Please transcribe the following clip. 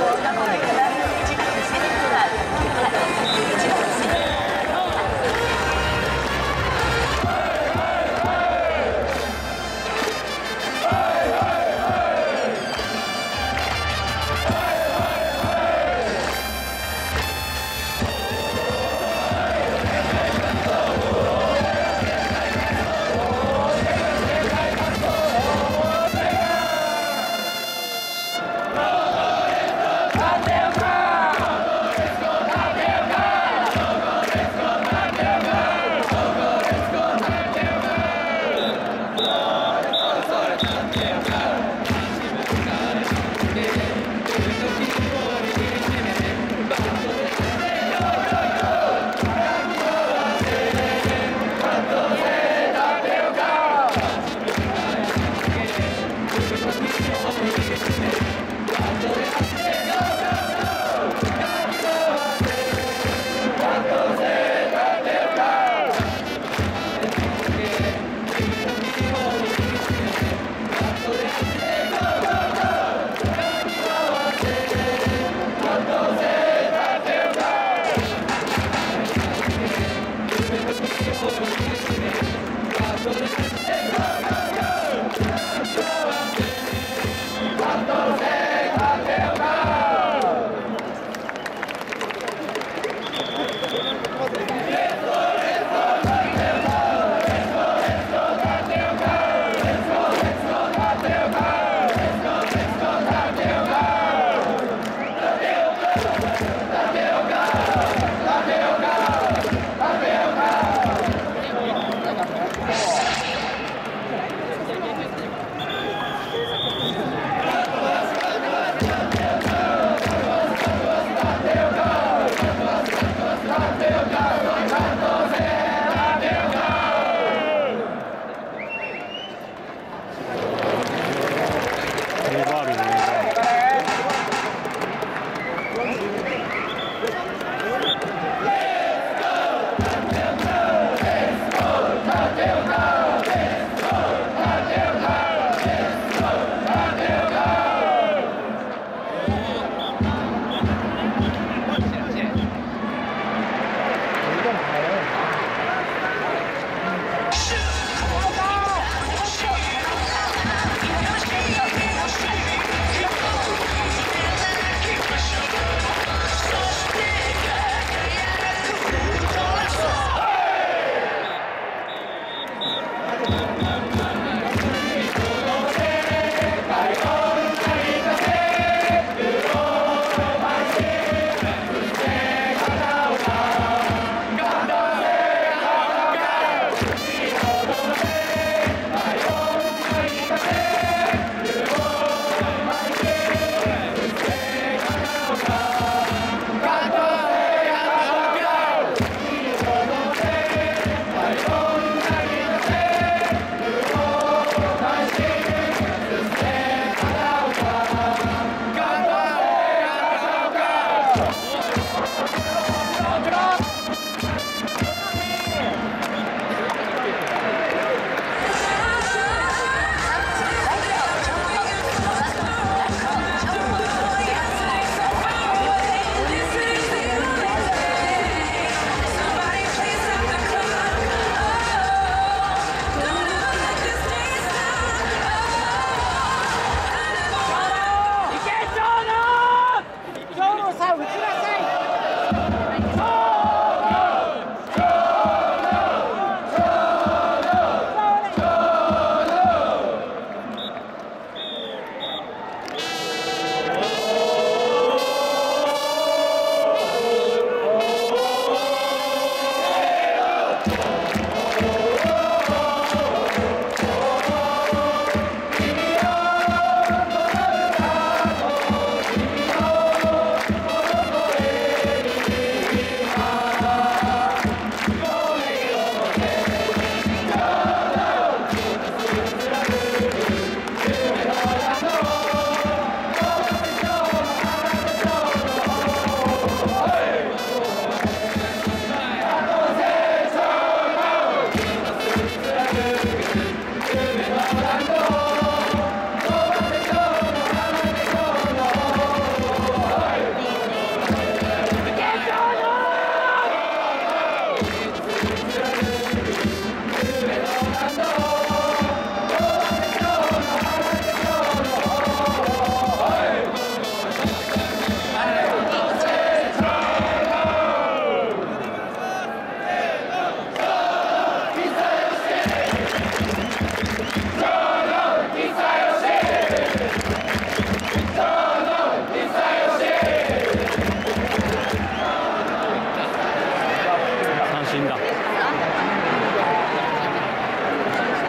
Tá bom,